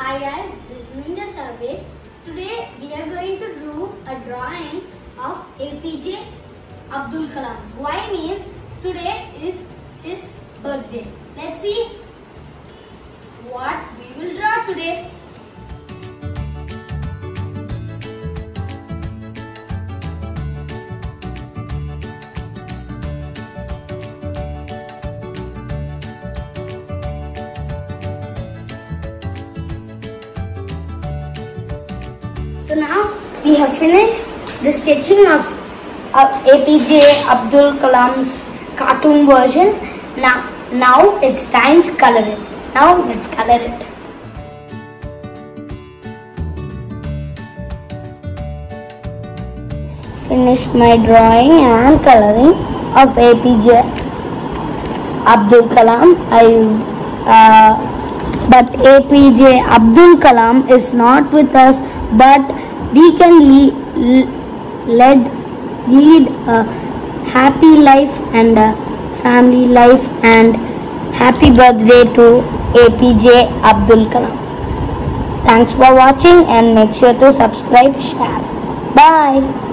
Hi guys, this is Ninja Savage. Today we are going to do a drawing of APJ Abdul Kalam. Why means today is his birthday. Let's see what we will draw today. So now we have finished the sketching of uh, APJ Abdul Kalam's cartoon version. Now, now it's time to color it. Now let's color it. Finished my drawing and coloring of APJ Abdul Kalam. I uh, but APJ Abdul Kalam is not with us, but we can lead, lead, lead a happy life and a family life and happy birthday to APJ Abdul Kalam. Thanks for watching and make sure to subscribe, share. Bye.